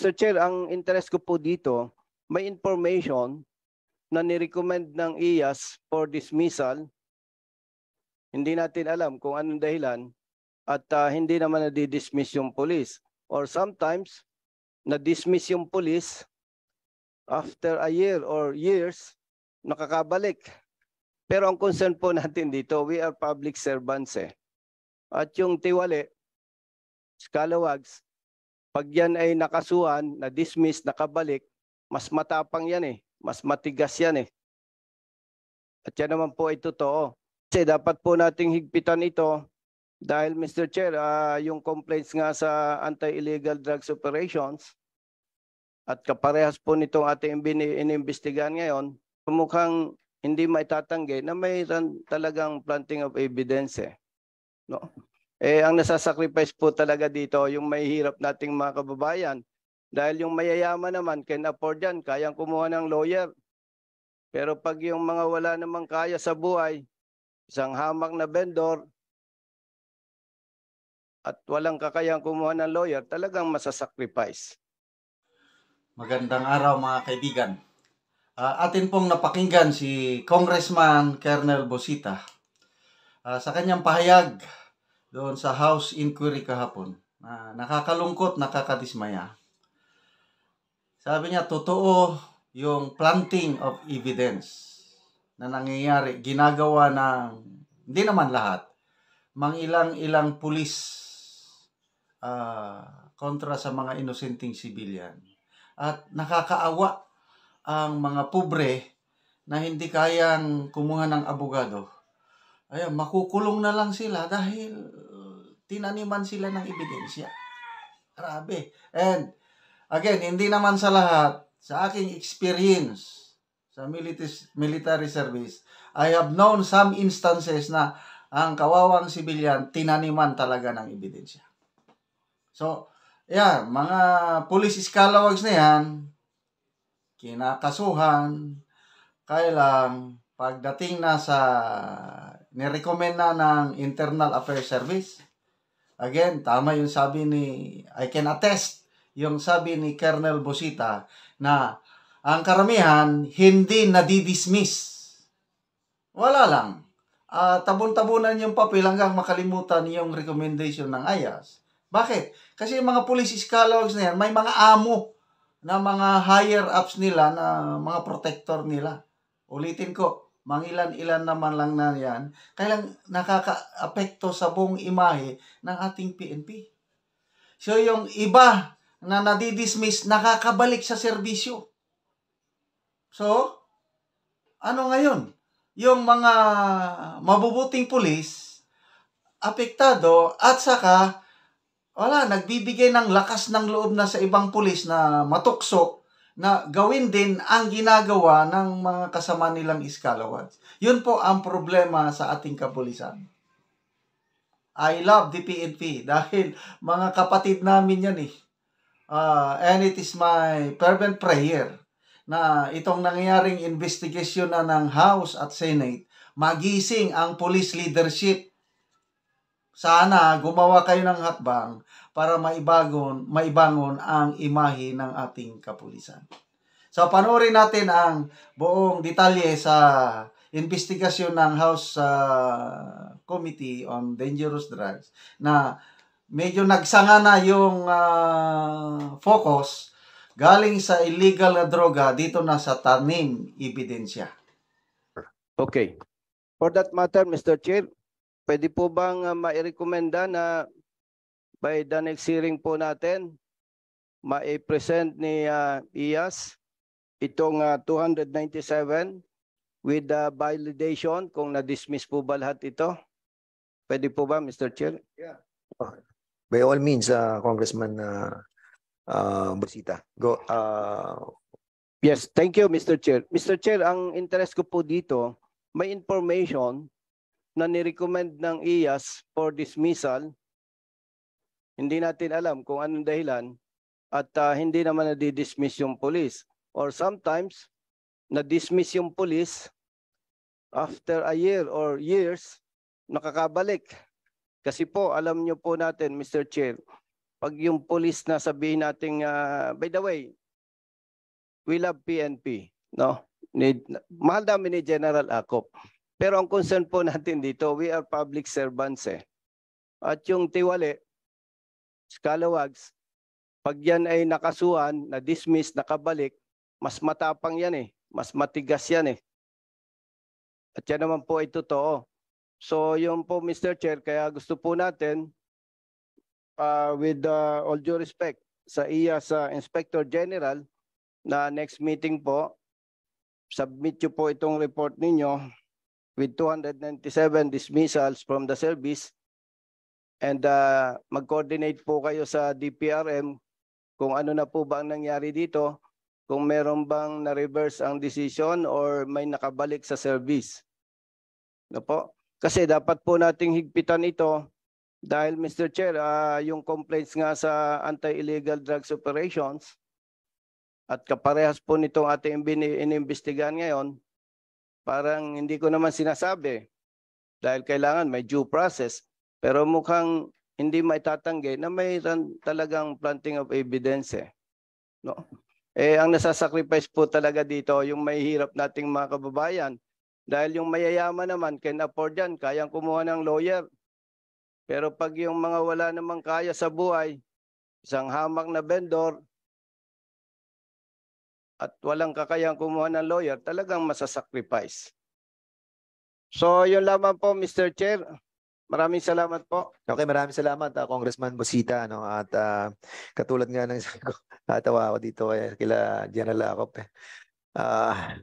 Mr. Chair, ang interest ko po dito, may information na nirecommend ng IAS for dismissal. Hindi natin alam kung anong dahilan at uh, hindi naman na-dismiss yung police. Or sometimes, na-dismiss yung police after a year or years, nakakabalik. Pero ang concern po natin dito, we are public servants eh. At yung tiwali, scalawags, pag yan ay nakasuhan, na-dismiss, nakabalik, mas matapang yan eh. Mas matigas yan eh. At yan naman po ay totoo. Kasi dapat po nating higpitan ito dahil Mr. Chair, uh, yung complaints nga sa anti-illegal drugs operations at kaparehas po nitong ating inimbestigahan ngayon, mukhang hindi maitatanggi na may talagang planting of evidence eh. No? Eh, ang nasasacrifice po talaga dito, yung may hirap nating mga kababayan. Dahil yung mayayaman naman, can afford yan, kayang kumuha ng lawyer. Pero pag yung mga wala namang kaya sa buhay, isang hamak na vendor, at walang kakayang kumuha ng lawyer, talagang masasacrifice. Magandang araw mga kaibigan. Uh, atin pong napakinggan si Congressman Colonel Bosita uh, sa kanyang pahayag doon sa House Inquiry kahapon. Na nakakalungkot, nakakadismaya. Sabi niya, totoo yung planting of evidence na nangyayari, ginagawa ng, hindi naman lahat, mang ilang-ilang pulis uh, kontra sa mga inosenteng sibilyan. At nakakaawa ang mga pobre na hindi kayang kumuha ng abogado Ayan, makukulong na lang sila dahil tinaniman sila ng ebidensya. Grabe. And again, hindi naman sa lahat, sa aking experience sa military, military service, I have known some instances na ang kawawang sibilyan tinaniman talaga ng ebidensya. So, yeah, mga police scalawags na yan, kinakasuhan, kailang pagdating na sa nirecommend na ng Internal Affairs Service. Again, tama yung sabi ni, I can attest, yung sabi ni Colonel Bosita na ang karamihan hindi nadidismiss. Wala lang. Uh, tabon-tabunan yung papel hanggang makalimutan yung recommendation ng IAS. Bakit? Kasi yung mga police scalawags na yan, may mga amo na mga higher ups nila na mga protector nila. Ulitin ko, mangilan-ilan naman lang na yan, kailang nakaka-apekto sa buong imahe ng ating PNP. So yung iba na nadidismiss, nakakabalik sa serbisyo. So, ano ngayon? Yung mga mabubuting pulis, apektado at saka wala, nagbibigay ng lakas ng loob na sa ibang pulis na matukso na gawin din ang ginagawa ng mga kasama nilang iskalawads. Yun po ang problema sa ating kapulisan. I love the PNP dahil mga kapatid namin yan eh. Uh, and it is my fervent prayer na itong nangyaring investigation na ng House at Senate, magising ang police leadership. Sana gumawa kayo ng hatbang para maibagon, maibangon ang imahe ng ating kapulisan. So panoorin natin ang buong detalye sa investigasyon ng House uh, Committee on Dangerous Drugs na medyo nagsanga na yung uh, focus galing sa illegal na droga dito na sa tanim ebidensya. Okay. For that matter, Mr. Chair, pwede po bang uh, mairekomenda na by the next hearing po natin, ma-present ni uh, IAS itong uh, 297 with the uh, validation kung na-dismiss po ba lahat ito? Pwede po ba, Mr. Chair? Yeah. By all means, uh, Congressman uh, uh, Busita. Go. Uh... Yes, thank you, Mr. Chair. Mr. Chair, ang interest ko po dito, may information na nirecommend ng IAS for dismissal hindi natin alam kung anong dahilan at uh, hindi naman na-dismiss yung police. Or sometimes, na-dismiss yung police after a year or years, nakakabalik. Kasi po, alam nyo po natin, Mr. Chair, pag yung police na sabihin natin, ah, by the way, we love PNP, no? Ni, mahal namin ni General Acop. Pero ang concern po natin dito, we are public servants eh. At yung tiwali, scalawags, pag yan ay nakasuhan, na-dismiss, nakabalik, mas matapang yan eh. Mas matigas yan eh. At yan naman po ay totoo. So yun po Mr. Chair, kaya gusto po natin uh, with uh, all due respect sa iya sa Inspector General na next meeting po, submit nyo po itong report ninyo with 297 dismissals from the service and uh, mag-coordinate po kayo sa DPRM kung ano na po ba ang nangyari dito, kung meron bang na-reverse ang decision or may nakabalik sa service. No po? Kasi dapat po nating higpitan ito dahil Mr. Chair, uh, yung complaints nga sa anti-illegal drugs operations at kaparehas po nitong ating inimbestigahan ngayon, parang hindi ko naman sinasabi dahil kailangan may due process. Pero mukhang hindi maitatanggi na may talagang planting of evidence eh. No? Eh ang nasasacrifice po talaga dito yung may nating mga kababayan dahil yung mayayaman naman can afford yan, kayang kumuha ng lawyer. Pero pag yung mga wala namang kaya sa buhay, isang hamak na vendor at walang kakayang kumuha ng lawyer, talagang masasacrifice. So yun lamang po Mr. Chair. Maraming salamat po. Okay, maraming salamat uh, Congressman Bosita no at uh, katulad nga ng natawa ako dito kay kila General Acop. Eh. Uh,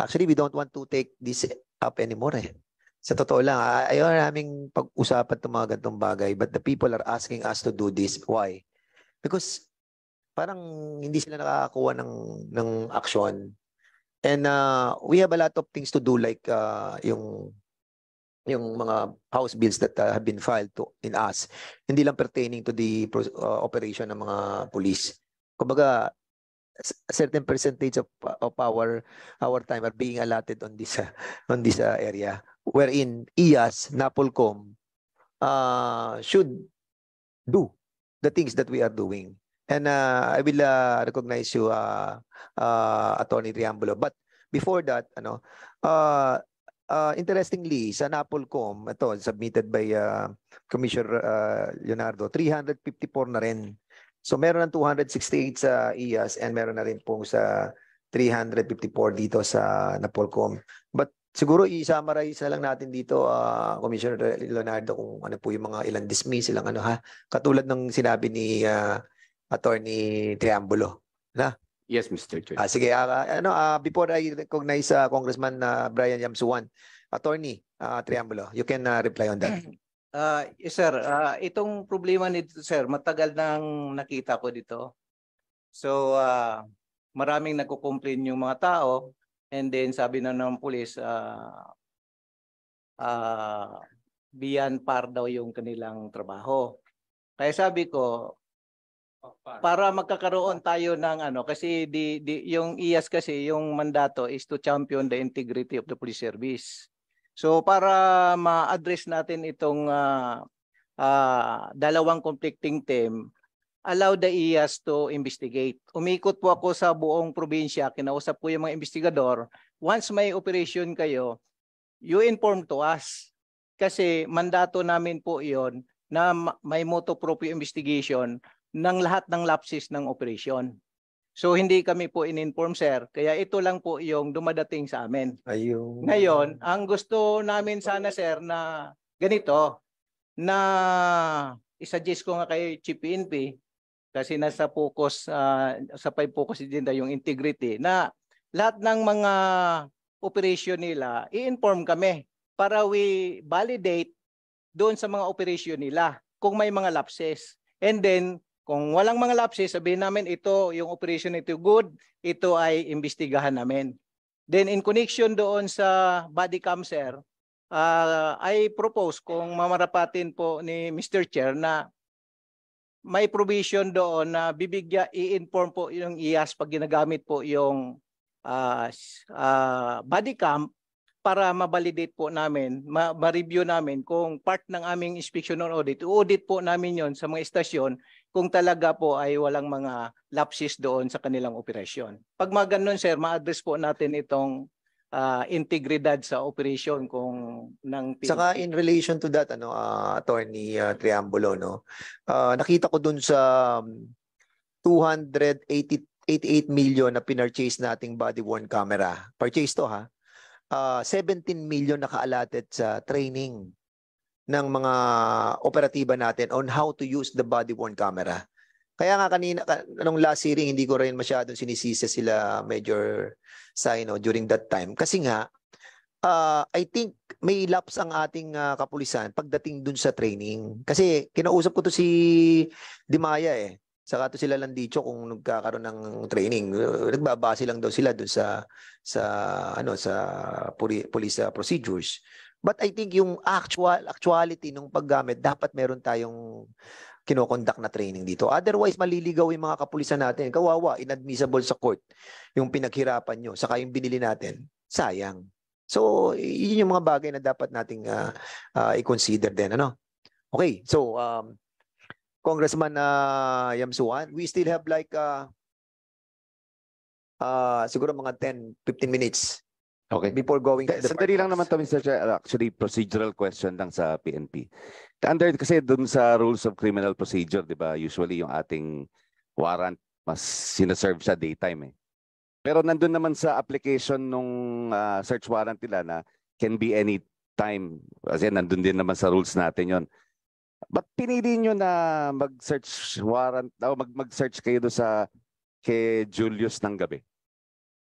actually we don't want to take this up anymore eh. Sa totoo lang, ayaw naming pag-usapan itong mga gantong bagay but the people are asking us to do this. Why? Because parang hindi sila nakakakuha ng ng action. And uh, we have a lot of things to do like uh, yung yung mga house bills that uh, have been filed to in us hindi lang pertaining to the uh, operation ng mga police. Kumbaga a certain percentage of of our our time are being allotted on this uh, on this uh, area wherein IAS Napolcom uh, should do the things that we are doing. And uh, I will uh, recognize you uh, uh, attorney Triambulo. But before that ano uh, uh, interestingly, sa Napolcom, ito, submitted by uh, Commissioner uh, Leonardo, 354 na rin. So meron ng 268 sa IAS and meron na rin pong sa 354 dito sa Napolcom. But siguro i-summarize na lang natin dito, uh, Commissioner Leonardo, kung ano po yung mga ilang dismiss, ilang ano ha. Katulad ng sinabi ni uh, Attorney Triambulo. Na? Yes, Mr. Chair. Ah, sige, uh, ano, uh, before I recognize uh, Congressman uh, Brian Yamsuwan, Attorney uh, Triangulo, you can uh, reply on that. Uh, yes, sir. Uh, itong problema nito, sir, matagal nang nakita ko dito. So, uh, maraming nagko-complain yung mga tao and then sabi na ng pulis, uh, uh, beyond par daw yung kanilang trabaho. Kaya sabi ko, para magkakaroon tayo ng ano kasi di, di yung IAS kasi yung mandato is to champion the integrity of the police service. So para ma-address natin itong uh, uh, dalawang conflicting theme, allow the IAS to investigate. Umikot po ako sa buong probinsya, kinausap ko yung mga investigador. Once may operation kayo, you inform to us. Kasi mandato namin po iyon na may moto proprio investigation ng lahat ng lapses ng operation. So hindi kami po in-inform sir, kaya ito lang po yung dumadating sa amin. Ayun. Ngayon, ang gusto namin sana sir na ganito, na isa-suggest ko nga kay Chief PNP, kasi nasa focus, uh, sa five focus agenda yung integrity, na lahat ng mga operation nila, i-inform kami para we validate doon sa mga operation nila kung may mga lapses. And then, kung walang mga lapses, sabihin namin ito, yung operation ito good, ito ay imbestigahan namin. Then in connection doon sa body cam sir, uh, I propose kung mamarapatin po ni Mr. Chair na may provision doon na bibigya, i-inform po yung IAS pag ginagamit po yung uh, uh, body cam para ma-validate po namin, ma-review namin kung part ng aming inspection or audit, audit po namin yon sa mga estasyon kung talaga po ay walang mga lapses doon sa kanilang operasyon. Pag mga ganun sir, ma-address po natin itong ah, integridad sa operation kung ng PNP. Saka in relation to that, ano, ah, Attorney uh, Triambulo, no, ah, nakita ko dun sa um, 288 million na pinurchase nating body-worn camera. Purchase to ha. Ah, 17 million naka-allotted sa training ng mga operatiba natin on how to use the body-worn camera. Kaya nga kanina, ka- anong last hearing, hindi ko rin masyadong sinisisa sila Major Sino during that time. Kasi nga, ah, I think may lapse ang ating ah, kapulisan pagdating dun sa training. Kasi kinausap ko to si Dimaya eh. Saka to sila Landicho kung nagkakaroon ng training. Uh, Nagbabase lang daw sila dun sa sa ano sa police ah, procedures. But I think yung actual actuality ng paggamit dapat meron tayong kinokondak na training dito. Otherwise maliligaw yung mga kapulisan natin. Kawawa, inadmissible sa court yung pinaghirapan nyo saka yung binili natin. Sayang. So, yun yung mga bagay na dapat nating ah, ah, i-consider din. Ano? Okay, so um, Congressman uh, Yamsuan, we still have like uh, uh, siguro mga 10, 15 minutes Okay. before going to the Sandali lang naman to, Mr. Chair. Actually, procedural question lang sa PNP. Under, kasi dun sa rules of criminal procedure, di ba, usually yung ating warrant, mas sinaserve sa daytime eh. Pero nandun naman sa application nung ah, search warrant nila na can be any time. Kasi nandun din naman sa rules natin yon. Ba't pinili nyo na mag-search warrant, o mag- mag-search kayo doon sa kay Julius ng gabi?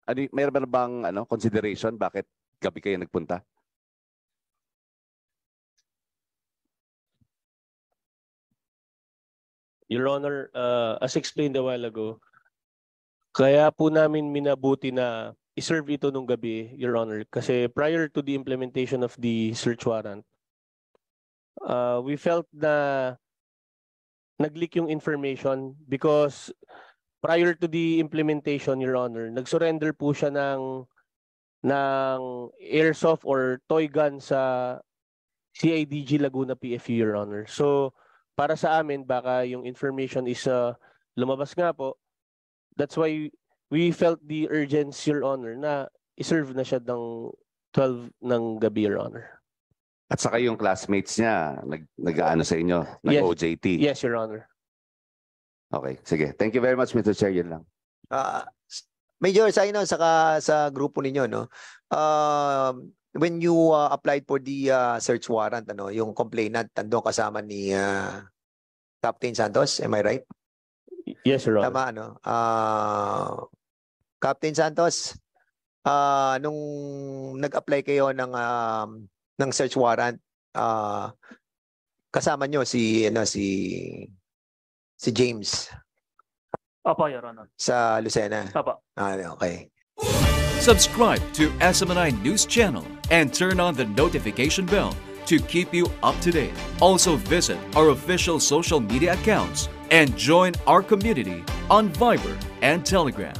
Ano, mayroon ba bang ano, consideration bakit gabi kayo nagpunta? Your Honor, uh, as explained a while ago, kaya po namin minabuti na iserve ito nung gabi, Your Honor, kasi prior to the implementation of the search warrant, uh, we felt na nag-leak yung information because prior to the implementation, Your Honor, nag-surrender po siya ng ng airsoft or toy gun sa CIDG Laguna PFU, Your Honor. So, para sa amin, baka yung information is uh, lumabas nga po. That's why we felt the urgency, Your Honor, na iserve na siya ng 12 ng gabi, Your Honor. At saka yung classmates niya, nag, nag-ano sa inyo, nag-OJT. Yes, Your Honor. Okay, sige. Thank you very much, Mr. Chair. Yun lang. Ah, s- Major Sino saka sa grupo ninyo no. Um when you uh, applied for the uh, search warrant ano, yung complainant nandoon kasama ni uh, Captain Santos, am I right? Yes, Your Honor. Tama ano. Ah Captain Santos, ah nung nag-apply kayo ng um, ng search warrant, ah kasama nyo si ano si si James Opo, Your Honor. sa Lucena. Opo. Ah, okay. Subscribe to SMNI News Channel and turn on the notification bell to keep you up to date. Also visit our official social media accounts and join our community on Viber and Telegram.